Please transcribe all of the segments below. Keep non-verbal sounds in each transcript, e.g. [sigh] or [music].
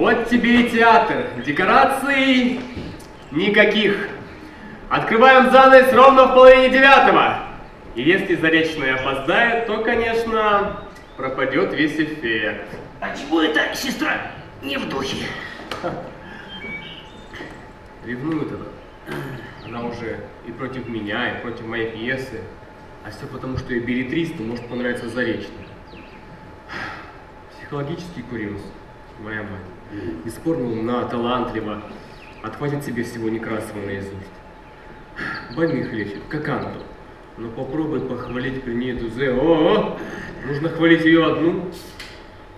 Вот тебе и театр. Декораций никаких. Открываем занавес ровно в половине девятого. И если Заречная опоздает, то, конечно, пропадет весь эффект. А чего это, сестра, не в духе? Ревнует она. Она уже и против меня, и против моей пьесы. А все потому, что ей билетристу может понравиться Заречный. Психологический курьез, моя мать. Бесспорно умна, талантлива, отхватит себе всего Некрасова наизусть. Больных лечит, как Анту. Но попробуй похвалить при ней Дузе. О, нужно хвалить ее одну.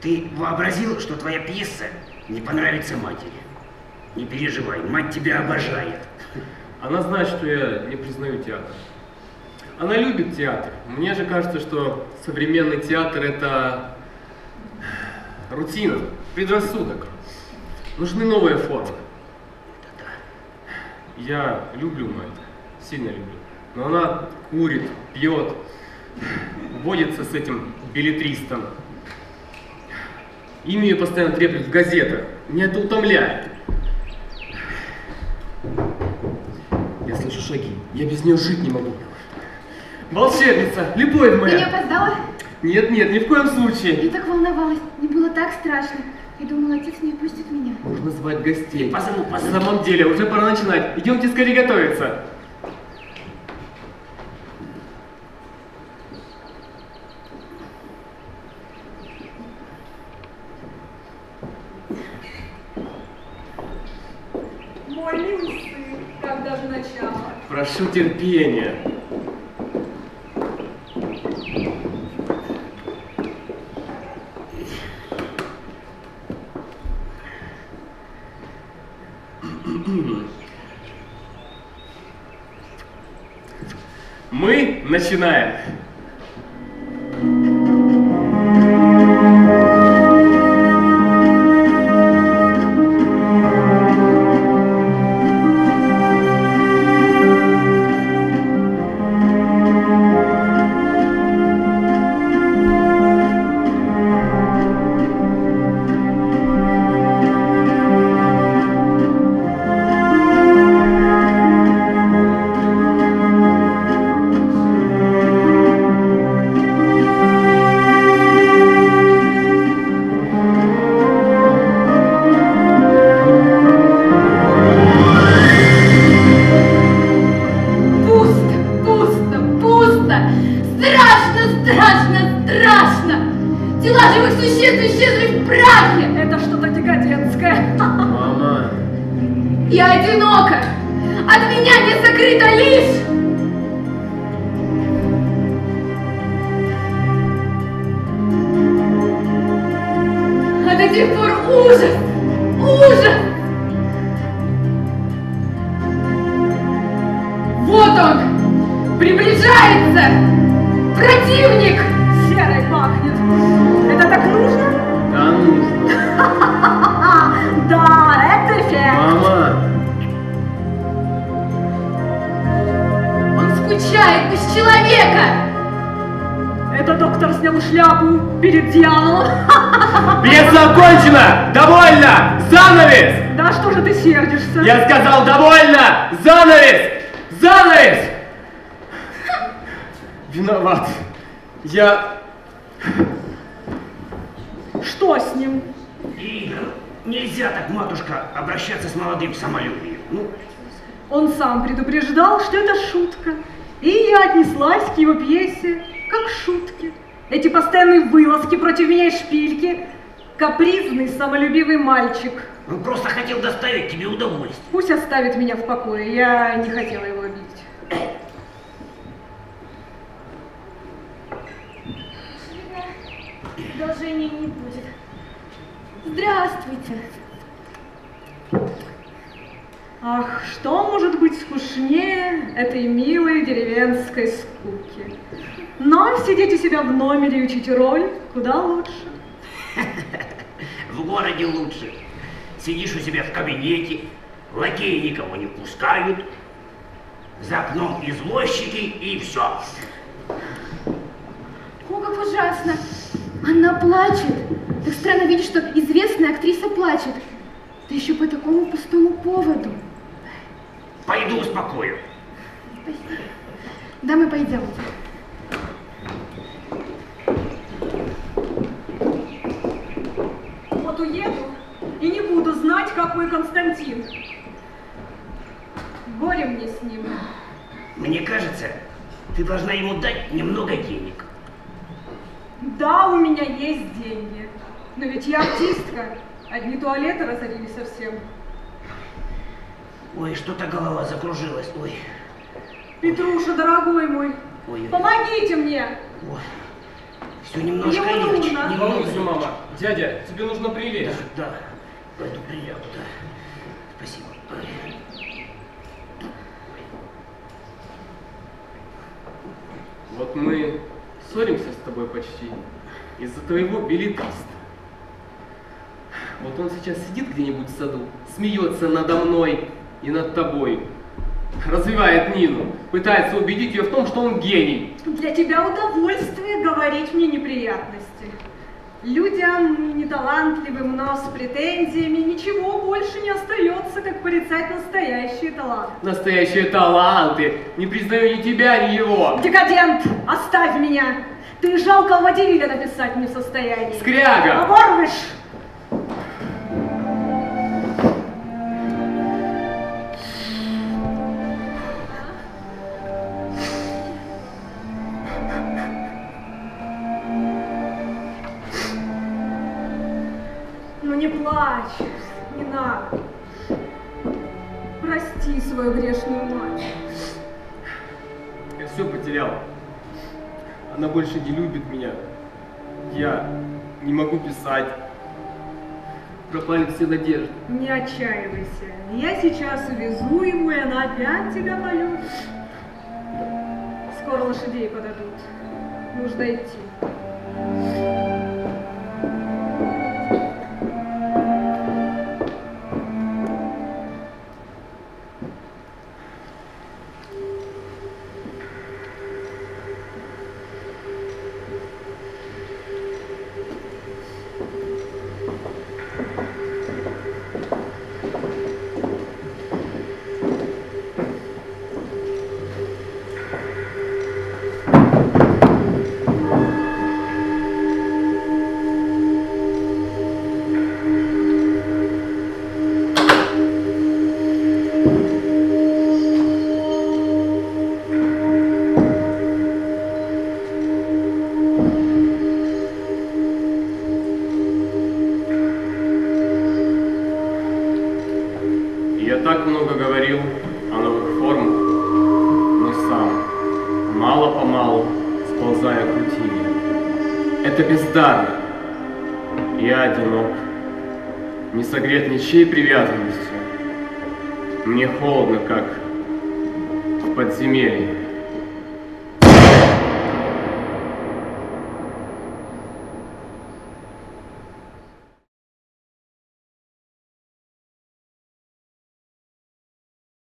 Ты вообразил, что твоя пьеса не понравится матери? Не переживай, мать тебя обожает. Она знает, что я не признаю театр. Она любит театр. Мне же кажется, что современный театр это рутина, предрассудок. Нужны новые формы. Я люблю мать, сильно люблю. Но она курит, пьет, водится с этим билетристом. Имя ее постоянно треплет в газетах. Меня это утомляет. Я слышу шаги. Я без нее жить не могу. Волшебница, любовь Ты моя. не опоздала? Нет, нет, ни в коем Я случае. так волновалась. Мне было так страшно. Я думала, отец не пустит меня. Нужно звать гостей. Позову, На позову. самом деле, уже пора начинать. Идемте скорее готовиться. Мой милый сын, когда же начало? Прошу терпения. Мы начинаем. Пусто! Страшно, страшно, страшно! Тела живых существ исчезли в прахе! Это что-то декадентское. Мама. Я одинока! От меня не закрыто лишь! А до сих пор! Ужас! Серой пахнет. Это так нужно? Да нужно. [laughs] Да, это эффект. Мама. Он скучает без человека! Это доктор снял шляпу перед дьяволом. [laughs] Пьеса окончена! Довольно! Занавес! Да что же ты сердишься? Я сказал довольно! Занавес! Занавес! [laughs] Виноват. Я... Что с ним? Игорь, нельзя так, матушка, обращаться с молодым самолюбием. Ну, Он сам предупреждал, что это шутка. И я отнеслась к его пьесе как к шутке. Эти постоянные вылазки против меня и шпильки. Капризный, самолюбивый мальчик. он просто хотел доставить тебе удовольствие. Пусть оставит меня в покое, я не хотела его Продолжения не будет. Здравствуйте. Ах, что может быть скучнее этой милой деревенской скуки? Но сидеть у себя в номере и учить роль куда лучше. [laughs] В городе лучше. Сидишь у себя в кабинете, лакеи никого не пускают, за окном извозчики и все. О, как ужасно! Она плачет. Так странно видеть, что известная актриса плачет. Да еще по такому пустому поводу. Пойду успокою. Спасибо. Да, мы пойдем. Вот уеду и не буду знать, как мой Константин. Горе мне с ним. Мне кажется, ты должна ему дать немного денег. Да, у меня есть деньги. Но ведь я артистка. Одни туалеты разорились совсем. Ой, что-то голова закружилась. Ой, Петруша, дорогой мой, ой, ой. помогите мне. Ой. Все немножко Ему легче. нужно. немного Волнуйся, мама. Дядя, тебе нужно прилечь. Да, да. Пойду прилягу, да. Спасибо. Вот мы ссоримся с тобой почти из-за твоего билетриста. Вот он сейчас сидит где-нибудь в саду, смеется надо мной и над тобой, развивает Нину, пытается убедить ее в том, что он гений. Для тебя удовольствие говорить мне неприятности. Людям неталантливым, но с претензиями ничего больше не остается, как порицать настоящие таланты. Настоящие таланты. Не признаю ни тебя, ни его. Декадент, оставь меня! Ты жалкого водевиля написать не в состоянии. Скряга! Оборвешь! Не плачь, не надо. Прости свою грешную мать. Я все потерял. Она больше не любит меня. Я не могу писать. Пропали все надежды. Не отчаивайся. Я сейчас увезу его, и она опять тебя полюбит. Скоро лошадей подадут. Нужно идти. Я так много говорил о новых формах, но сам, мало-помалу, сползая к рутине. Это бездарно. Я одинок, не согрет ничьей привязанностью. Мне холодно, как в подземелье.